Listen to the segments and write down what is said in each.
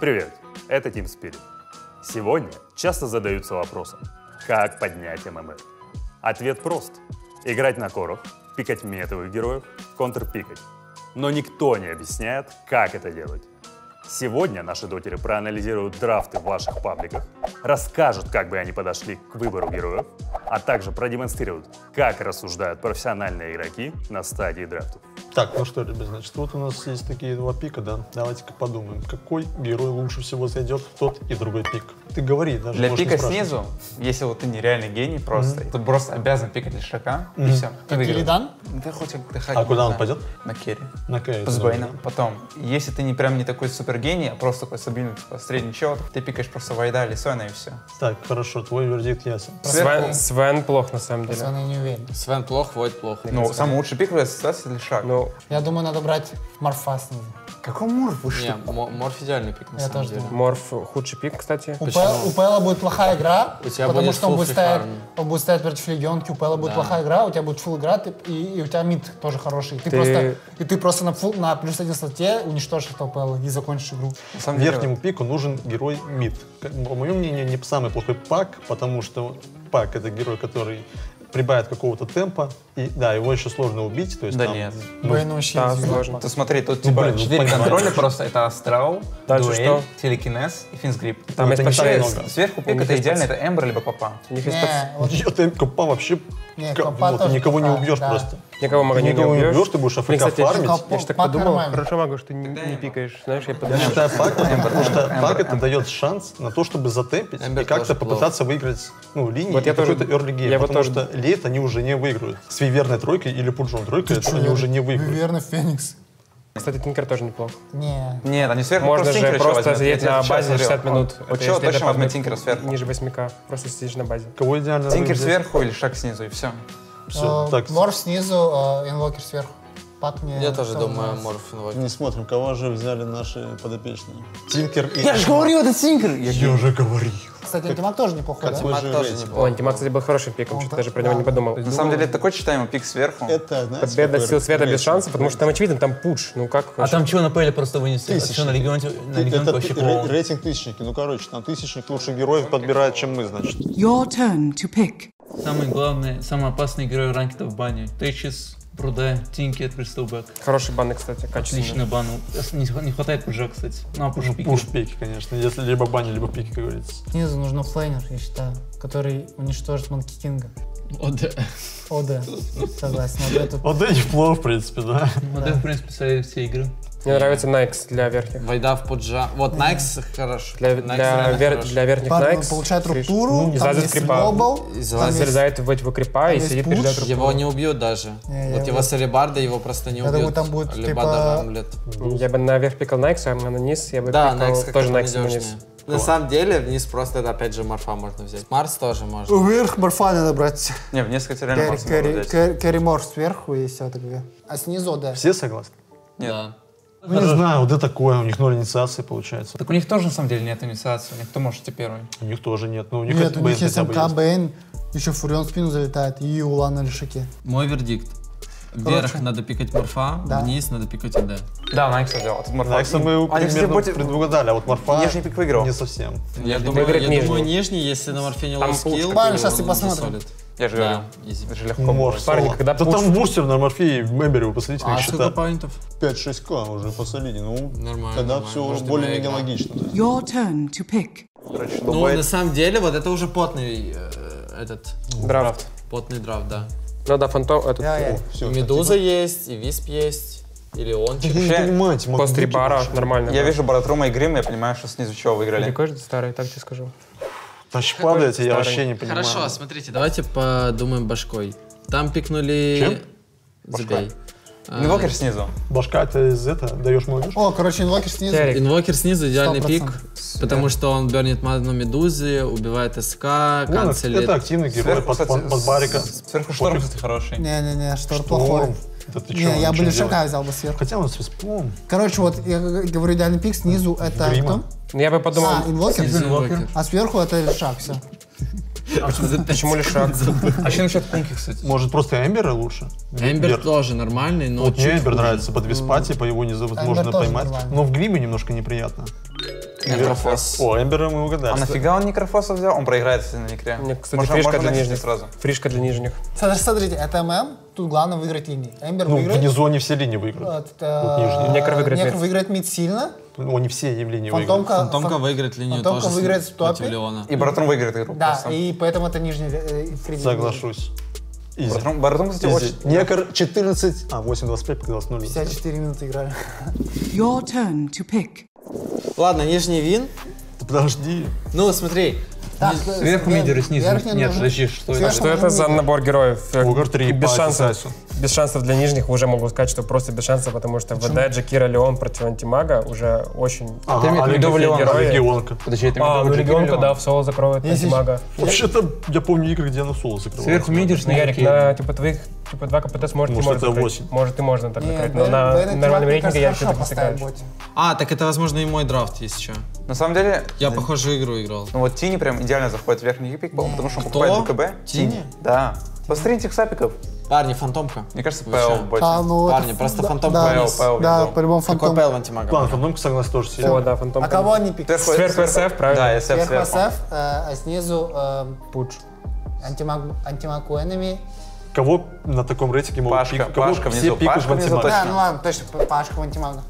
Привет, это Team Spirit. Сегодня часто задаются вопросом, как поднять ММР? Ответ прост. Играть на корах, пикать метовых героев, контрпикать. Но никто не объясняет, как это делать. Сегодня наши дотеры проанализируют драфты в ваших пабликах, расскажут, как бы они подошли к выбору героев, а также продемонстрируют, как рассуждают профессиональные игроки на стадии драфтов. Так, ну что, ребят, значит, вот у нас есть такие два пика, да. Давайте-ка подумаем, какой герой лучше всего зайдет в тот и другой пик. Ты говори, даже Для пика снизу, если вот ты нереальный гений просто, ты просто обязан пикать лишака, и Мгм. все. Ты Как. Киридан? Да хоть отдыхать. А куда он да. пойдет? На керри. На Кэрри. С Бэйном. Потом, если ты не прям не такой супер гений, а просто такой стабильный, типа, средний счет, ты пикаешь просто Вайда или Сона и все. да? Так, хорошо, твой вердикт ясен. Свен, Свен плох на самом деле. Пацаны, не уверен. Свен плох, Войт плох. Ну, самый лучший пик в этой ситуации это лишак. Ну, Я думаю, надо брать снизу. какой мурф? Вы Не, что? Морф идеальный пик, на Я самом тоже деле. думаю. Морф худший пик, кстати. У, Пэл- у Пэла будет плохая игра, У тебя потому будет что он будет, стоять, он будет стоять против легионки, у Пэла будет Да. плохая игра, у тебя будет фул игра, ты- и, и у тебя мид тоже хороший. И ты, Ты- просто, и ты просто на, full- на плюс один слоте уничтожишь этого Пэла и закончишь игру. На самом деле, Верхнему пику нужен герой мид. По моему мнению, не самый плохой пак, потому что пак это герой, который прибавит какого-то темпа, и да, его еще сложно убить. То есть Да там, нет. ну, Бэйн вообще да, сложно. Ты смотри, тут Ну, типа блин, ну, 4 понимаешь. контроля просто, это Астрал, Дальше Дуэль, что? Телекинез и Финсгрип. Там Ну, есть это не так почти... много. Сверху пик это идеально, это Эмбер либо Папа. У них есть вот Нет, ты компа вообще Не, ка- компа вот, тоже никого не убьешь да. просто. Никого мага не Никого не убьешь. убьешь, ты будешь АФК кстати, фармить. Я ж так подумал, хорошо магу, что ты не, не пикаешь. Знаешь, я Я подумал. считаю пак, потому что пак это дает шанс на то, чтобы затемпить и как-то попытаться выиграть ну, линии Вот я какой-то тоже- early game, я потому что лейт они уже не выиграют. С Виверной тройкой или Пуджом тройкой они уже не выиграют. Верно, Феникс. Кстати, Тинкер тоже неплох. Не. Нет, они сверху Можно же просто сидеть на базе смотри. 60 минут. Вот если точно падает Тинкера сверху? Ниже 8к. Просто сидишь на базе. Кого идеально Тинкер сверху или шаг снизу, и все. Э, так, Морф снизу, э, инвокер сверху. Пак мне Я тоже думаю, нравится. Морф инвокер. не смотрим, кого же взяли наши подопечные. Тинкер и... Я же говорю, это Тинкер! Я же говорил. Кстати, антимаг тоже неплохой, да? Антимаг же тоже неплохо. О, антимаг, кстати, был хорошим пиком, что-то даже про него не подумал. На самом деле, это такой читаемый пик сверху. Это, знаете, Победа сил света без шансов, потому что там очевидно, там пуч. Ну как А там чего на Пеле просто вынесли? А Тысячник. что на регионе, на регионе Это вообще рейтинг тысячники. Ну, короче, там тысячник лучших героев подбирает, чем мы, значит. Your turn to pick. Самый главный, самый опасный герой ранкета в бане. Тэчис, Бруда, Тинкет, Кристалбэк. Хороший банный, кстати, качественный. Отличный бан. Не, хва- не хватает пужа, кстати. Ну, а пуж пики. Пуш пики, конечно. Если либо бани, либо пики, как говорится. Снизу нужно флейнер, я считаю, который уничтожит Манки Кинга. ОД. ОД. Согласен. ОД тут да неплохо, в принципе, да. Вот это, в принципе, советую все игры. Мне нравится Найкс для верхних. Вайда в Пуджа. Вот Найкс хорош. Для, Найкс для, вер- хорош. для верхних Парень Найкс. получает слышь, руптуру, ну, там есть крипа. глобал, И там есть- Залезает в эти крипа и сидит переждает Его руптуру. не убьют даже. Не, вот я- его с Алибарда его просто не Я убьют. думаю, там будет, Алибарда типа. Я бы наверх пикал Найкс, а на низ я бы Да, пикал как тоже вниз. надежнее. На самом деле, вниз просто это опять же морфа можно взять. Марс тоже можно. Вверх Марфа надо брать. Не, в несколько реально Кэрри, можно взять. кэрри, кэрри Морф сверху и все такое. А снизу, да. Все согласны? Да. Ну, не знаю, вот это такое, у них ноль инициации получается. Так у них тоже, на самом деле, нет инициации. У них кто может идти первый? У них тоже нет. Ну, у них Нет, это у них есть МК, Бэйн, еще Фурион в спину залетает и Улан на лишаке. Мой вердикт. Вверх надо пикать морфа, Да. вниз надо пикать АД. Да, Найкс взял. Тут Морфа. Найкса мы Они, кстати, примерно против- предугадали, а вот Морфа Нижний пик выиграл. не совсем. Я думаю, я нижний. думаю, нижний, если на морфине Там лоу скилл, Ладно, то сейчас и он посмотрим. засолит. Я же говорю. Да. Это же легко. Может, Парни, соло. когда Да пуш- там бустер на Морфе и Мембере, вы посмотрите, А как сколько счета. поинтов? 5-6к уже посолиде. Ну, Нормально, тогда нормально. все Может, более-менее логично. да. Your turn to pick. Короче, Ну, Дубай- на самом деле, вот это уже потный э, этот, Драфт. потный драфт, да. Ну да, фантом, этот, Я, я. Все, И Медуза есть, и Висп есть, и Леончик. Я не Вообще, понимаю, эти пост макбуки Рибара, ваши. нормально. Я да. вижу Баратрума и Грима, я понимаю, что снизу чего выиграли. Рекорд старый, так тебе скажу. Тачпады эти я старый? вообще не понимаю. Хорошо, смотрите, давайте подумаем башкой. Там пикнули... Забей. А, Инвокер снизу. Башка ты из это даешь молодежь? О, короче, инвокер снизу. Ярик. Инвокер снизу идеальный 100%. пик, потому что он бернет ману медузы, убивает СК, Вон, канцелит. это активный герой Сверху, под, кстати, под- под барика. Сверху шторм, кстати, хороший. Не-не-не, штор Шторм. плохой. Да ты чё, Не, я бы делает? взял бы сверху. Хотя он с респом. Короче, вот я говорю идеальный пик, снизу это Грима. кто? Ну, Я бы подумал, А, инвокер? А сверху это лишак, все. почему лишак? А еще насчет Кунки, кстати. Может, просто Эмбера лучше? Эмбер тоже нормальный, но Вот мне Эмбер нравится, под Виспати, по его невозможно поймать. Но в Гриме немножко неприятно. Некрофос. О, Эмбера мы угадали. А нафига он некрофоса взял? Он проиграет, если на некре. Мне, кстати, Можно- фишка можно для нижних. сразу. Фришка для нижних. Смотри- Смотрите, это ММ, тут главное выиграть линии. Эмбер Ну, выиграет. внизу они все линии выиграют. Вот, Вот нижний. э, Некр выиграет Некр выиграет мид сильно. Ну, они все линии выиграют. Фантомка, Фантомка фан- выиграет линию Фантомка тоже с- выиграет в топе. Леона. И Баратрон выиграет игру. Да, просто. и поэтому это нижний э. Соглашусь. Изи. Баратрон, Баратрон, кстати, Изи. очень... Некор 14, а, 8.25 показалось 0. 54 минуты играли. Your turn to pick. Ладно, нижний вин. Подожди. Ну, смотри. Так, Сверху э, мидеры, снизу. Нет, подожди, что это? Что это за мидер. набор героев? Огр три И без по шансов, Асасу. Без шансов для нижних уже могу сказать, что просто без шансов, потому что ВД, Джакира, Леон против антимага уже очень... Ага, Ты имеешь а а Герои? Легионка. Подожди, это А, ну Легионка, да, в соло закроет антимага. Вообще-то, я помню игры, где она соло закрывала. Сверху Ну, на Ярик, на типа твоих типа 2 КПТ сможет и Может, может это закрыть. 8. Может и можно так закрыть, но на нормальном рейтинге я все-таки не. А, так это, возможно, и мой драфт, если что. На самом деле... Я похожую игру играл. Ну вот Тини прям идеально заходит в верхний пик, потому что он покупает БКБ. Тини? Да. Посмотри этих сапиков. Парни, фантомка. Мне кажется? ПЛ больше. А, ну, Парни, просто да, фантом да, ПЛ, ПЛ Да, по-любому Какой фантом. ПЛ в антимага? Ладно, фантомка согласен тоже О, сильно. да, фантом. А кого они пикают? Сверху- Сверху СФ, правильно? Да, SF Сверху сверху. SF, э, а снизу э, Пуч. антимаг, антимаг у enemy. Кого на таком рейтинге могут Пашка, пик- кого Пашка все внизу, пикают Пашка в внизу антимаг? Да, ну ладно, точно, Пашка в антимага.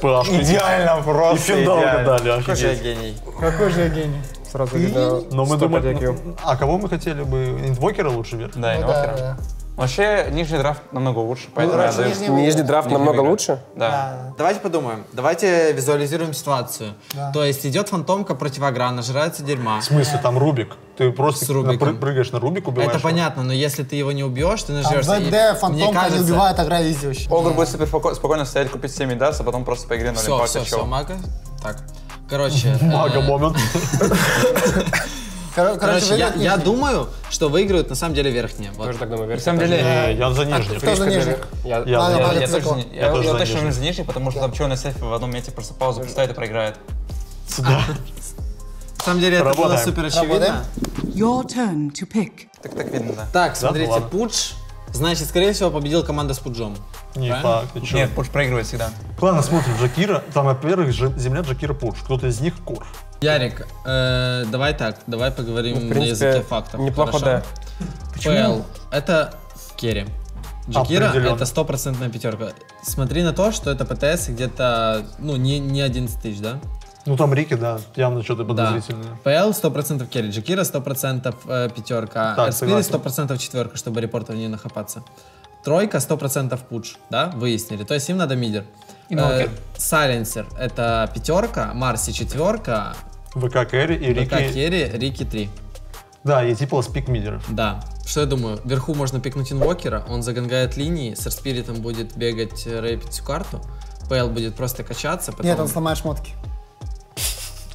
Пашка. Идеально просто, И финдал идеально. угадали, Какой же я офигеть. гений. Какой же я гений. Сразу видно. Но мы 105 думаем, ну, а кого мы хотели бы? Инвокера лучше вверх? Да, Ну инвокера. да, да. Вообще, нижний драфт намного лучше, поэтому я даю... нижний Нижний драфт Нижний намного выиграет. лучше? Да. Да. Давайте подумаем. Давайте визуализируем ситуацию. Да. То есть идет фантомка против Агра, нажирается дерьма. В смысле, там Рубик. Ты просто С Рубиком. прыгаешь на Рубик, убиваешь. Это его. понятно, но если ты его не убьешь, ты нажрешься. И ВД мне фантомка не кажется- убивает агра вообще. Огр будет супер спокойно стоять, купить 7 дас, а потом просто по игре на Все, все, все, мага. Так. Короче, Мага э, момент. Кор- Короче, я, думаю, что выиграют на самом деле верхние. Вот. Тоже так думаю, На версия. самом деле, Не, я за нижних. Кто за нижних? Я, Я точно, за нижний, потому что там чего на сейфе в одном месте просто паузу поставит и проиграет. Да. На самом деле это было супер очевидно. Your turn to pick. Так так видно, да. Так, смотрите, ладно. Пудж, значит, скорее всего, победил команда с Пуджом. Не Правильно? факт, ты чё? Нет, Пудж проигрывает всегда. Ладно, смотрим, Джакира. Там, во-первых, земля Джакира Пудж. Кто-то из них core. Ярик, э, давай так, давай поговорим Ну, в на языке принципе, фактов. неплохо, хорошо? да. ПЛ, это керри. Джакира это стопроцентная пятерка. Смотри на то, что это ПТС где-то, ну, не, не 11 тысяч, да? Ну там Рики, да, явно что-то Да. подозрительное. ПЛ 100% керри, Джакира 100% э, пятерка, Так, согласен. 100% четверка, чтобы репортов не нахапаться. Тройка 100% пудж, да, выяснили. То есть им надо мидер. Инвокер. Сайленсер это пятерка, Марси четверка, ВК Кэрри и ВК Рики. керри, Рики 3. Да, и типа пик мидеров. Да. Что я думаю? Вверху можно пикнуть инвокера, он загангает линии, с Эрспиритом будет бегать, э, рейпить всю карту. ПЛ будет просто качаться, потом... Нет, он сломает шмотки.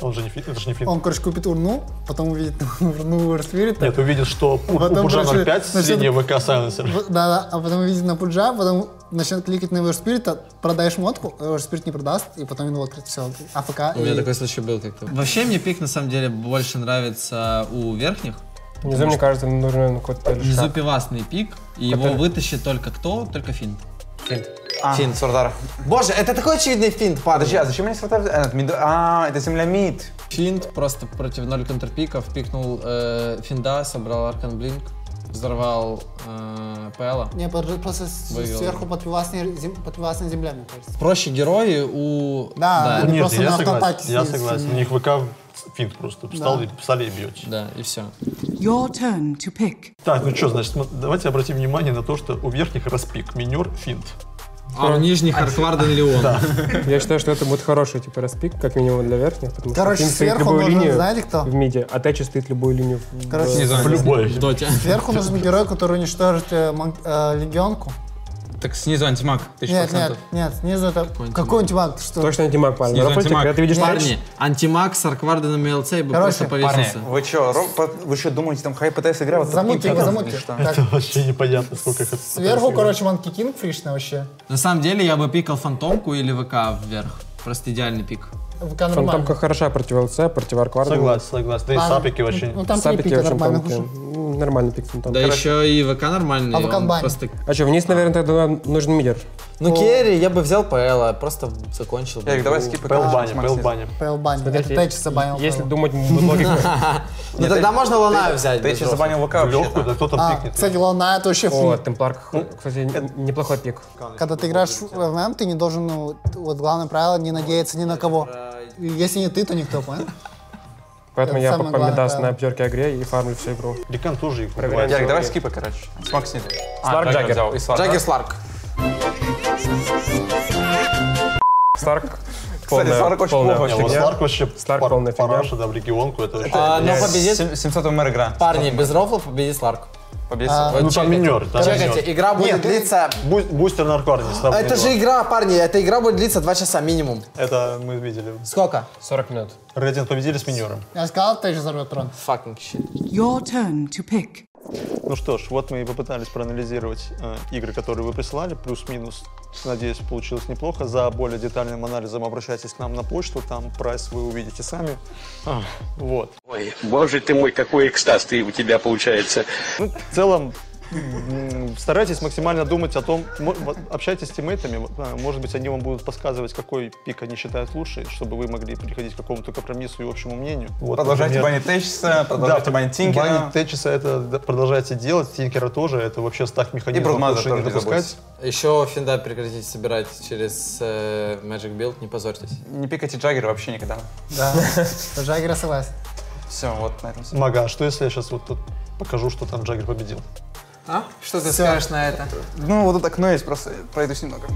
Он же не фит, это же не фит. Он, короче, купит урну, потом увидит урну Спирита. Нет, увидит, что у, Потом, у Пуджа короче, 05 начнет- средняя ВК сайленсер. Да, да, а потом увидит на пуджа, потом начнет кликать на Спирита, продаешь мотку, Эвер Спирит не продаст, и потом инвокер, все, АФК. У меня и- такой случай был как-то. Вообще мне пик на самом деле больше нравится у верхних. Внизу, мне кажется, нужен какой-то Внизу пивасный пик, и его вытащит только кто? Только финт. Финт. А, Финт. Сурдар. Боже, это такой очевидный финт, Подожди, а зачем мне Сурдар? А, это мид- А, это земля мид. Финт просто против ноль контрпиков пикнул э, финда, собрал аркан блинк, взорвал э, ПЛа. Не, под- просто с- Выиграл. сверху под пивасной, зем- под пивасной земля, мне кажется. Проще герои у... Да, Они нет, просто я на согласен. автомате Я сидят согласен. У них ВК финт просто. Встал и писали и бьете. Да, и все. Your turn to pick. Так, ну что, значит, давайте обратим внимание на то, что у верхних распик. Минер, финт. А у нижних Аркварден Леон. Я считаю, что это будет хороший типа распик, как минимум для верхних, потому Короче, что сверху любую нужен, линию знаете кто? в миде, а Тэчи стоит любую линию в Короче, в- знаю. В любой. Доте. Сверху нужен герой, который уничтожит э, мон- э, легионку. Так снизу антимаг, тысяча Нет, нет, процентов. нет, снизу это... Какой антимаг? Ты Что? Точно антимаг, парень. Снизу Напротив, антимаг. когда ты видишь Тэч, Парни, антимаг с Аркварденом и ЛЦ бы Короче, просто Парни, повесился. вы что, вы что думаете, там хай ПТС игра? Вот Замути таким его? Так, Это вообще непонятно, сколько их Сверху, короче, Манки Кинг фришный вообще. На самом деле я бы пикал фантомку или ВК вверх. Просто идеальный пик. ВК нормально. Фантомка хороша против ЛЦ, против Аркварда. Согласен, согласен. Да и Ладно. сапики вообще. Ну там Сапики очень уже. М, нормальный пик фантом. Да еще и ВК нормальный. А ВК просто... А что, вниз, наверное, тогда нужен мидер. Ну, Керри, я бы взял ПЛ, просто закончил. бы Ярик, давай скипы. Пэл короче, баня, снизу. баня. Пэл бан. Это Тэч забанил. Если думать в логике, Ну, тогда можно Луна взять. Ты без еще рофла. забанил ВК вообще. Легкую, да кто там А, пикнет. кстати, Луна это вообще о, фу. Темплар, кстати, неплохой пик. Когда ты играешь в ММ, ты не должен, ну, вот главное правило, не надеяться ни на кого. Если не ты, то никто, понял? Поэтому Это я по главное Мидас правило. на пятерке игре и фармлю всю игру. Ликан тоже их Проверяем. убивает. Ярик, давай скипы, короче. Смак снизу. Сларк Джаггер Джаггер. Сларк? Сларк. Старк Кстати, Сларк очень плохо фигня. Сларк вообще Сларк полная фигня. параша, да, в регионку, это вообще... А, но победит... Сем- 700 МР игра. Парни, без рофла победит Сларк. Победит. А, Ну там минер, там Чекайте, минер. игра будет Нет, длиться... бу- Бустер на аркорне, ставь Это минер. же игра, парни, эта игра будет длиться 2 часа минимум. Это мы видели. Сколько? 40 минут. Редин победили с минером. Я сказал, Тэч взорвет трон. Fucking shit. Your turn to pick. Ну что ж, вот мы и попытались проанализировать э, игры, которые вы присылали, плюс-минус. Надеюсь, получилось неплохо. За более детальным анализом обращайтесь к нам на почту, там прайс вы увидите сами. А, вот. Ой, боже ты мой, какой экстаз ты у тебя получается. Ну, в целом, старайтесь максимально думать о том, общайтесь с тиммейтами, а, может быть, они вам будут подсказывать, какой пик они считают лучше, чтобы вы могли приходить к какому-то компромиссу и общему мнению. Вот, Продолжайте например, банить Течиса, продолжайте банить Тинкера. Банить Течиса это да, продолжайте делать, Тинкера тоже, это вообще стак механизм. И Брудмазер лучше не допускать. Еще финда прекратите собирать через э, Magic Build, не позорьтесь. Не пикайте Джаггера вообще никогда. Да. Джаггера согласен. Все, вот на этом все. Мага, а что если я сейчас вот тут покажу, что там Джаггер победил? А? Что ты Всё. скажешь на это? Ну, вот тут окно есть, просто пройдусь немного.